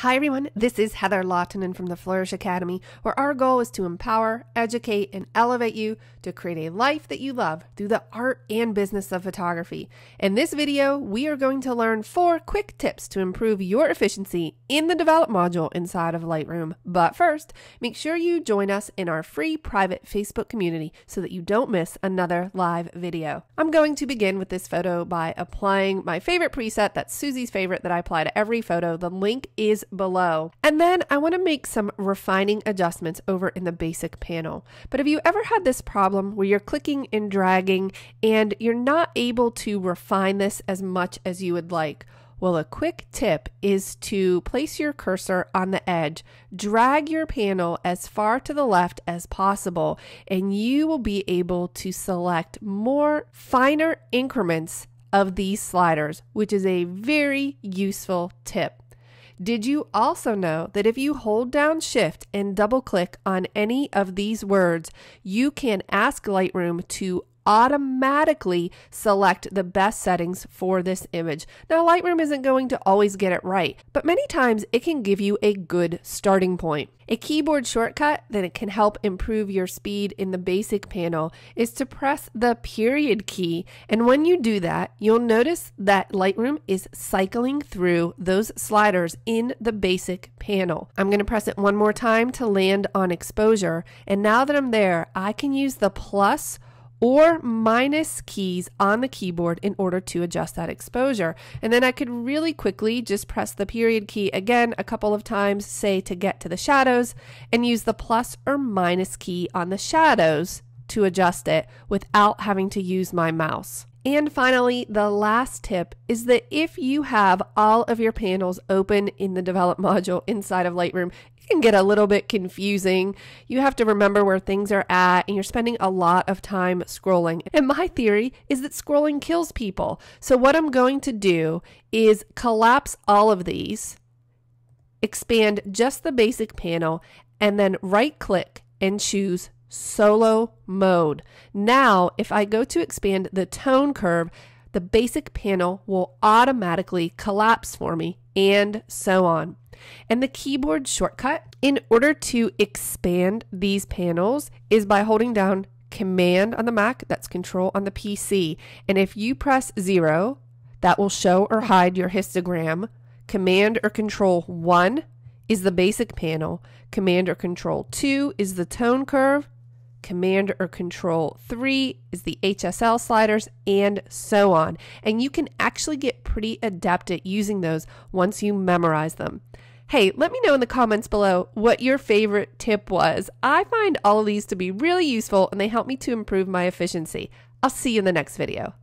Hi, everyone. This is Heather Lahtinen from the Flourish Academy, where our goal is to empower, educate, and elevate you to create a life that you love through the art and business of photography. In this video, we are going to learn four quick tips to improve your efficiency in the Develop module inside of Lightroom. But first, make sure you join us in our free private Facebook community so that you don't miss another live video. I'm going to begin with this photo by applying my favorite preset that's Soozie's favorite that I apply to every photo. The link is below. And then I want to make some refining adjustments over in the basic panel. But have you ever had this problem where you're clicking and dragging and you're not able to refine this as much as you would like? Well, a quick tip is to place your cursor on the edge, drag your panel as far to the left as possible, and you will be able to select more finer increments of these sliders, which is a very useful tip. Did you also know that if you hold down shift and double click on any of these words, you can ask Lightroom to automatically select the best settings for this image. Now, Lightroom isn't going to always get it right, but many times it can give you a good starting point. A keyboard shortcut that can help improve your speed in the basic panel is to press the period key. And when you do that, you'll notice that Lightroom is cycling through those sliders in the basic panel. I'm going to press it one more time to land on exposure. And now that I'm there, I can use the plus or minus keys on the keyboard in order to adjust that exposure. And then I could really quickly just press the period key again a couple of times, say to get to the shadows, and use the plus or minus key on the shadows to adjust it without having to use my mouse. And finally, the last tip is that if you have all of your panels open in the develop module inside of Lightroom, it can get a little bit confusing. You have to remember where things are at and you're spending a lot of time scrolling. And my theory is that scrolling kills people. So what I'm going to do is collapse all of these, expand just the basic panel, and then right click and choose solo mode. Now, if I go to expand the tone curve, the basic panel will automatically collapse for me and so on. And the keyboard shortcut in order to expand these panels is by holding down command on the Mac, that's control on the PC. And if you press zero, that will show or hide your histogram. Command or control one is the basic panel. Command or control two is the tone curve. Command or Control 3 is the HSL sliders, and so on. And you can actually get pretty adept at using those once you memorize them. Hey, let me know in the comments below what your favorite tip was. I find all of these to be really useful and they help me to improve my efficiency. I'll see you in the next video.